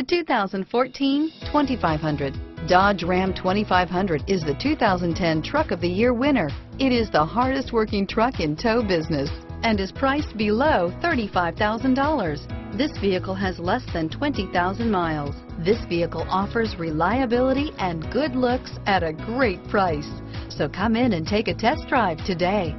The 2014 2500. Dodge Ram 2500 is the 2010 Truck of the Year winner. It is the hardest working truck in tow business and is priced below $35,000. This vehicle has less than 20,000 miles. This vehicle offers reliability and good looks at a great price. So come in and take a test drive today.